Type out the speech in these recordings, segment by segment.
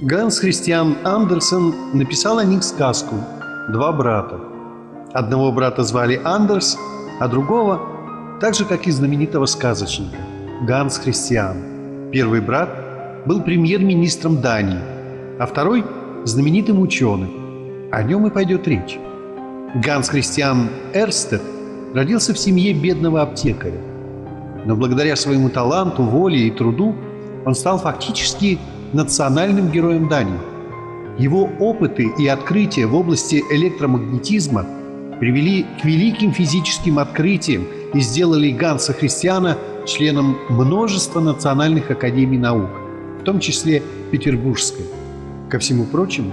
Ганс Христиан Андерсен написал о них сказку «Два брата». Одного брата звали Андерс, а другого, так же, как и знаменитого сказочника, Ганс Христиан. Первый брат был премьер-министром Дании, а второй – знаменитым ученым. О нем и пойдет речь. Ганс Христиан Эрстед родился в семье бедного аптекаря. Но благодаря своему таланту, воле и труду он стал фактически национальным героем Дании. Его опыты и открытия в области электромагнетизма привели к великим физическим открытиям и сделали Ганса Христиана членом множества национальных академий наук, в том числе Петербургской. Ко всему прочему,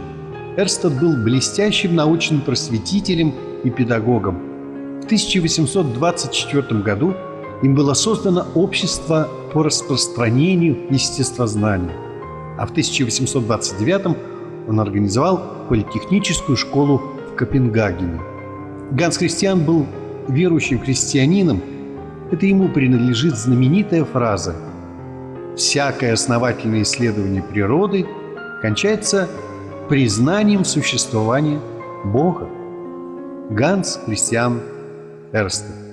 Эрстед был блестящим научным просветителем и педагогом. В 1824 году им было создано общество по распространению естествознания а в 1829 он организовал политехническую школу в Копенгагене. Ганс Христиан был верующим христианином. Это ему принадлежит знаменитая фраза «Всякое основательное исследование природы кончается признанием существования Бога». Ганс Христиан Эрстед